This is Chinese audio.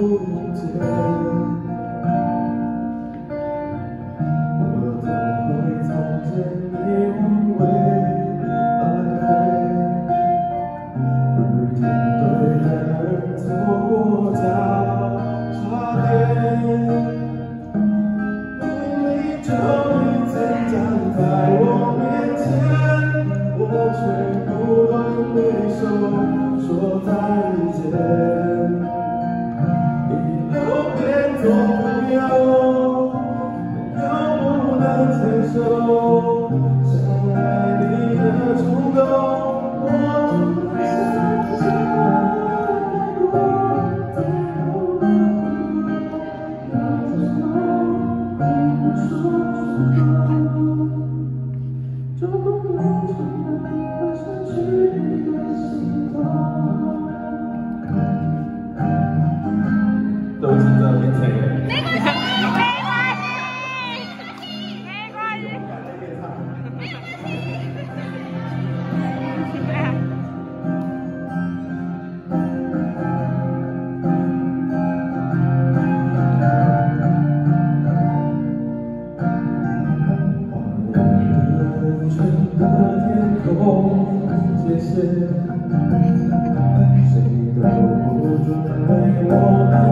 do 整个天空很界限，谁都不准为我。